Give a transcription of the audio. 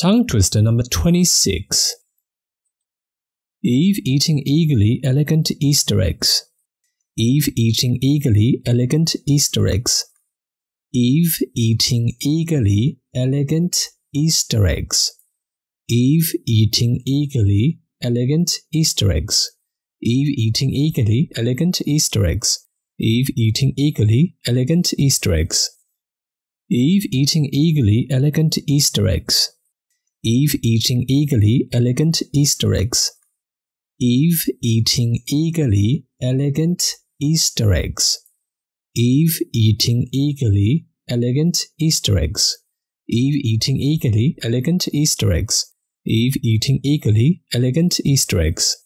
Tongue twister number 26. Eve eating eagerly elegant Easter eggs. Eve eating eagerly elegant Easter eggs. Eve eating eagerly elegant Easter eggs. Eve eating eagerly elegant Easter eggs. Eve eating eagerly elegant Easter eggs. Eve eating eagerly elegant Easter eggs. Eve eating eagerly elegant Easter eggs. Eve eating eagerly elegant Easter eggs. Eve eating eagerly elegant Easter eggs. Eve eating eagerly elegant Easter eggs. Eve eating eagerly elegant Easter eggs. Eve eating eagerly elegant Easter eggs.